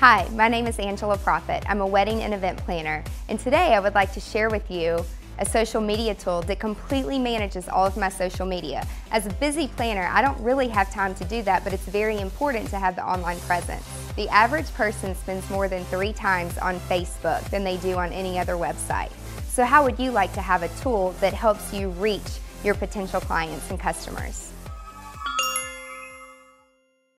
Hi, my name is Angela Profit. I'm a wedding and event planner, and today I would like to share with you a social media tool that completely manages all of my social media. As a busy planner, I don't really have time to do that, but it's very important to have the online presence. The average person spends more than three times on Facebook than they do on any other website. So how would you like to have a tool that helps you reach your potential clients and customers?